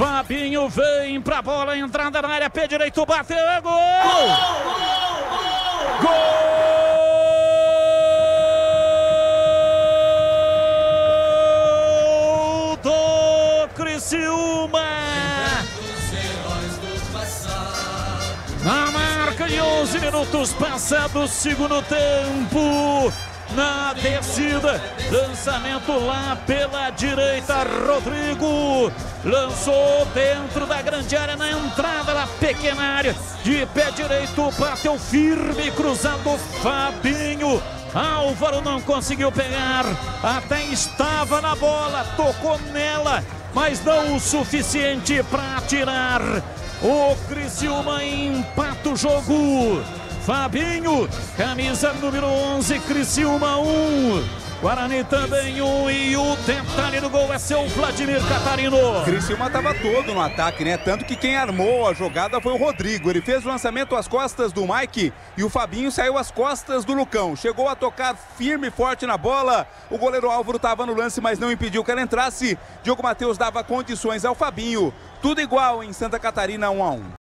Fabinho vem pra bola, entrada na área, pé direito, bateu, é gol! Gol do Criciúma! Na marca de 11 minutos passados, segundo tempo na descida. Lançamento lá pela direita. Rodrigo lançou dentro da grande área, na entrada da pequena área. De pé direito, bateu firme, cruzando Fabinho. Álvaro não conseguiu pegar, até estava na bola, tocou nela, mas não o suficiente para tirar. O Criciúma empata o jogo. Fabinho, camisa número 11, Criciúma 1. Guarani também um e o detalhe do gol é seu Vladimir Catarino. Criciúma estava todo no ataque, né? Tanto que quem armou a jogada foi o Rodrigo. Ele fez o lançamento às costas do Mike e o Fabinho saiu às costas do Lucão. Chegou a tocar firme e forte na bola. O goleiro Álvaro estava no lance, mas não impediu que ela entrasse. Diogo Matheus dava condições ao Fabinho. Tudo igual em Santa Catarina 1 a 1.